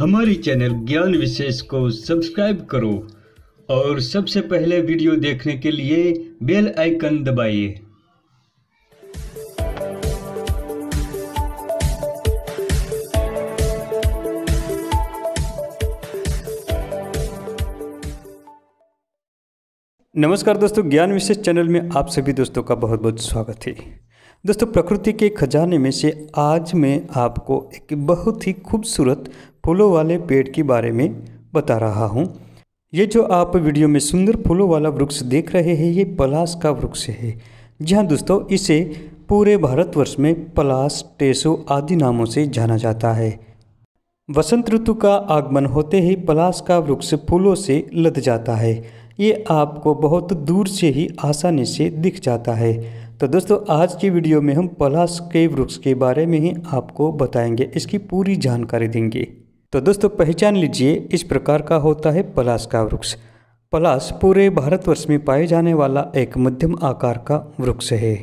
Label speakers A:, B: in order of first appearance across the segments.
A: हमारी चैनल ज्ञान विशेष को सब्सक्राइब करो और सबसे पहले वीडियो देखने के लिए बेल आइकन दबाइए।
B: नमस्कार दोस्तों, ज्ञान विशेष चैनल में आप सभी दोस्तों का बहुत बहुत स्वागत है। दोस्तों, प्रकृति के खजाने में से आज मैं आपको एक बहुत ही खूबसूरत फूलों वाले पेड़ के बारे में बता रहा हूँ। ये जो आप वीडियो में सुंदर फूलों वाला वृक्ष देख रहे हैं, ये पलास का वृक्ष है। जी हाँ दोस्तों, इसे पूरे भारतवर्ष में पलास टेसो आदि नामों से जाना जाता है। वसंत ऋतु का आगमन होते ही पलास का वृक्ष फूलों से लद जाता है। ये आपको बहुत दूर से ही आसानी से दिख जाता है। तो दोस्तों, आज की वीडियो में हम पलास के वृक्ष के बारे में ही आपको बताएँगे, इसकी पूरी जानकारी देंगे। तो दोस्तों, पहचान लीजिए, इस प्रकार का होता है पलास का वृक्ष। पलास पूरे भारतवर्ष में पाए जाने वाला एक मध्यम आकार का वृक्ष है।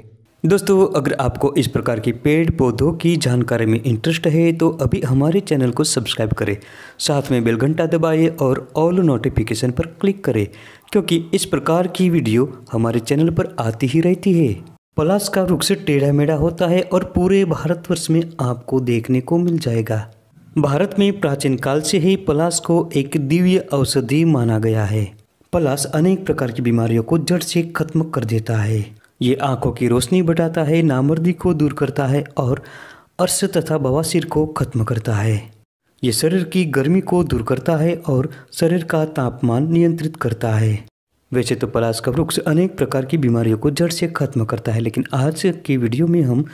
B: दोस्तों, अगर आपको इस प्रकार की पेड़ पौधों की जानकारी में इंटरेस्ट है तो अभी हमारे चैनल को सब्सक्राइब करें। साथ में बेल घंटा दबाइए और ऑल नोटिफिकेशन पर क्लिक करें, क्योंकि इस प्रकार की वीडियो हमारे चैनल पर आती ही रहती है। पलास का वृक्ष टेढ़ा मेढ़ा होता है और पूरे भारतवर्ष में आपको देखने को मिल जाएगा। भारत में प्राचीन काल से ही पलास को एक दिव्य औषधि माना गया है। पलास अनेक प्रकार की बीमारियों को जड़ से खत्म कर देता है। ये आँखों की रोशनी बढ़ाता है, नामर्दी को दूर करता है और अर्श तथा बवासीर को खत्म करता है। ये शरीर की गर्मी को दूर करता है और शरीर का तापमान नियंत्रित करता है। वैसे तो पलाश का वृक्ष अनेक प्रकार की बीमारियों को जड़ से खत्म करता है, लेकिन आज की वीडियो में हम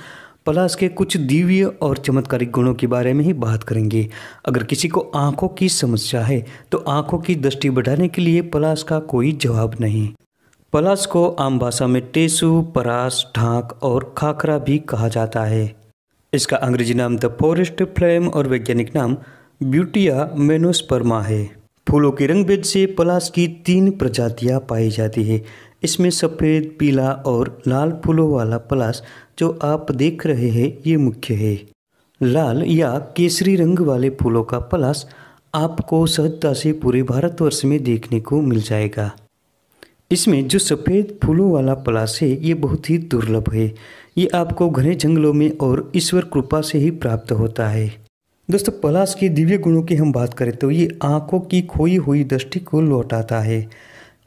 B: पलाश के कुछ दिव्य और चमत्कारिक गुणों के बारे में ही बात करेंगे। अगर किसी को आँखों की समस्या है तो आँखों की दृष्टि बढ़ाने के लिए पलाश का कोई जवाब नहीं। पलाश को आम भाषा में टेसु, परास, ढाक और खाखरा भी कहा जाता है। इसका अंग्रेज़ी नाम द फॉरेस्ट फ्लेम और वैज्ञानिक नाम ब्यूटिया मेनोस्पर्मा है। फूलों के रंग भेद से पलाश की तीन प्रजातियाँ पाई जाती है। इसमें सफ़ेद, पीला और लाल फूलों वाला पलाश जो आप देख रहे हैं, ये मुख्य है। लाल या केसरी रंग वाले फूलों का पलाश आपको सहजता से पूरे भारतवर्ष में देखने को मिल जाएगा। इसमें जो सफ़ेद फूलों वाला पलाश है, ये बहुत ही दुर्लभ है। ये आपको घने जंगलों में और ईश्वर कृपा से ही प्राप्त होता है। दोस्तों, पलाश के दिव्य गुणों की हम बात करें तो ये आँखों की खोई हुई दृष्टि को लौटाता है।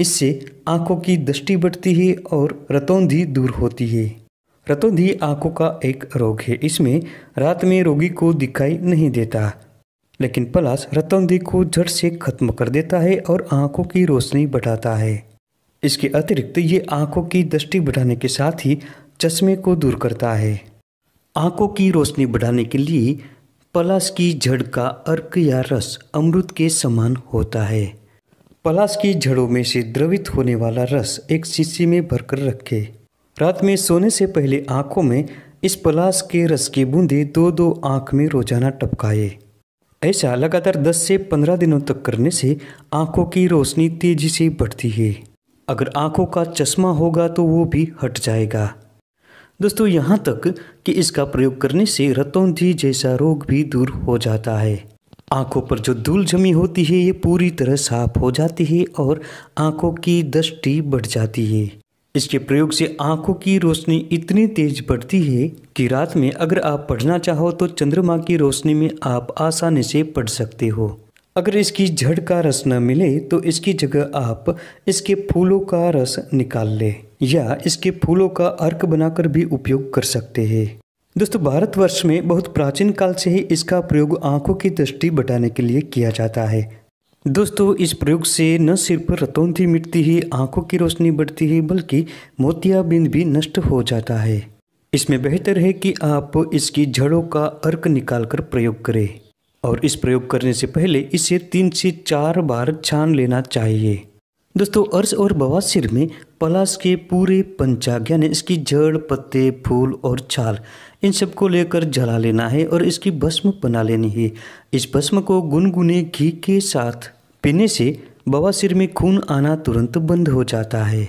B: इससे आँखों की दृष्टि बढ़ती है और रतौंधी दूर होती है। रतौंधी आँखों का एक रोग है। इसमें रात में रोगी को दिखाई नहीं देता। लेकिन पलाश रतौंधी को जड़ से खत्म कर देता है और आँखों की रोशनी बढ़ाता है। इसके अतिरिक्त ये आँखों की दृष्टि बढ़ाने के साथ ही चश्मे को दूर करता है। आँखों की रोशनी बढ़ाने के लिए पलाश की जड़ का अर्क या रस अमृत के समान होता है। पलाश की जड़ों में से द्रवित होने वाला रस एक शीशी में भरकर रखे। रात में सोने से पहले आँखों में इस पलाश के रस की बूंदे दो दो आँख में रोज़ाना टपकाए। ऐसा लगातार 10 से 15 दिनों तक करने से आँखों की रोशनी तेज़ी से बढ़ती है। अगर आँखों का चश्मा होगा तो वो भी हट जाएगा। दोस्तों, यहाँ तक कि इसका प्रयोग करने से रतौंधी जैसा रोग भी दूर हो जाता है। आँखों पर जो धूल जमी होती है, ये पूरी तरह साफ़ हो जाती है और आँखों की दृष्टि बढ़ जाती है। इसके प्रयोग से आँखों की रोशनी इतनी तेज बढ़ती है कि रात में अगर आप पढ़ना चाहो तो चंद्रमा की रोशनी में आप आसानी से पढ़ सकते हो। अगर इसकी जड़ का रस न मिले तो इसकी जगह आप इसके फूलों का रस निकाल लें। या इसके फूलों का अर्क बनाकर भी उपयोग कर सकते हैं। दोस्तों, भारतवर्ष में बहुत प्राचीन काल से ही इसका प्रयोग आँखों की दृष्टि बढ़ाने के लिए किया जाता है। दोस्तों, इस प्रयोग से न सिर्फ़ रतौंधी मिटती है, आँखों की रोशनी बढ़ती है, बल्कि मोतियाबिंद भी नष्ट हो जाता है। इसमें बेहतर है कि आप इसकी जड़ों का अर्क निकालकर प्रयोग करें। और इस प्रयोग करने से पहले इसे तीन से चार बार छान लेना चाहिए। दोस्तों, अर्श और बवासीर में पलाश के पूरे पंचाग, यानी इसकी जड़, पत्ते, फूल और छाल, इन सबको लेकर जला लेना है और इसकी भस्म बना लेनी है। इस भस्म को गुनगुने घी के साथ पीने से बवासीर में खून आना तुरंत बंद हो जाता है।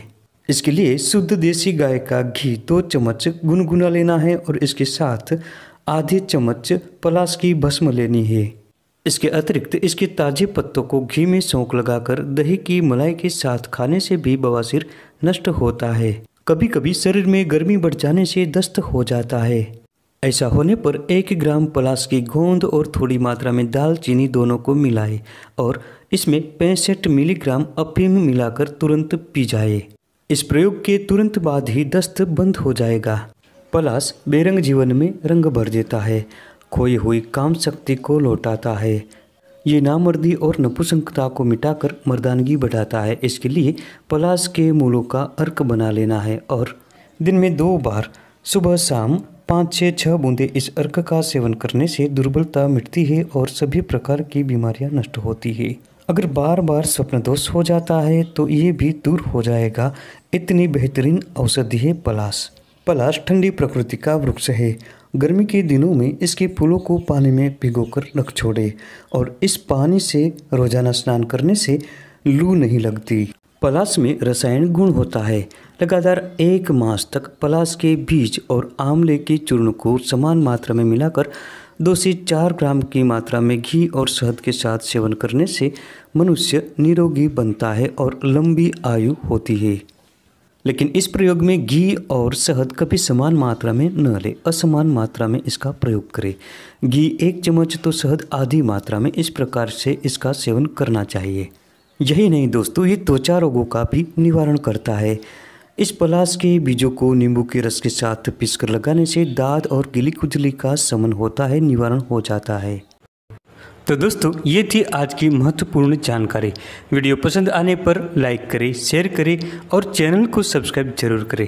B: इसके लिए शुद्ध देसी गाय का घी दो चम्मच गुनगुना लेना है और इसके साथ आधे चम्मच पलाश की भस्म लेनी है। इसके अतिरिक्त इसके ताजे पत्तों को घी में सौंक लगाकर दही की मलाई के साथ खाने से भी बवासीर नष्ट होता है। कभी कभी शरीर में गर्मी बढ़ जाने से दस्त हो जाता है। ऐसा होने पर एक ग्राम पलास की गोंद और थोड़ी मात्रा में दालचीनी दोनों को मिलाए और इसमें पैंसठ मिलीग्राम अफीम मिलाकर तुरंत पी जाए। इस प्रयोग के तुरंत बाद ही दस्त बंद हो जाएगा। पलास बेरंग जीवन में रंग भर देता है। खोई हुई काम शक्ति को लौटाता है। ये नामर्दी और नपुसंकता को मिटाकर मर्दानगी बढ़ाता है। इसके लिए पलास के मूलों का अर्क बना लेना है और दिन में दो बार सुबह शाम पाँच छः बूंदे इस अर्क का सेवन करने से दुर्बलता मिटती है और सभी प्रकार की बीमारियाँ नष्ट होती है। अगर बार बार स्वप्न दोष हो जाता है तो ये भी दूर हो जाएगा। इतनी बेहतरीन औषधि है पलाश। पलाश ठंडी प्रकृति का वृक्ष है गर्मी के दिनों में इसके फूलों को पानी में भिगोकर रख छोड़े और इस पानी से रोज़ाना स्नान करने से लू नहीं लगती। पलाश में रसायन गुण होता है। लगातार एक मास तक पलाश के बीज और आंवले के चूर्ण को समान मात्रा में मिलाकर दो से चार ग्राम की मात्रा में घी और शहद के साथ सेवन करने से मनुष्य निरोगी बनता है और लंबी आयु होती है। लेकिन इस प्रयोग में घी और शहद कभी समान मात्रा में न ले, असमान मात्रा में इसका प्रयोग करें। घी एक चम्मच तो शहद आधी मात्रा में इस प्रकार से इसका सेवन करना चाहिए। यही नहीं दोस्तों, ये त्वचा रोगों का भी निवारण करता है। इस पलाश के बीजों को नींबू के रस के साथ पीसकर लगाने से दाद और गिली खुजली का समन होता है, निवारण हो जाता है। तो दोस्तों, ये थी आज की महत्वपूर्ण जानकारी। वीडियो पसंद आने पर लाइक करें, शेयर करें और चैनल को सब्सक्राइब ज़रूर करें।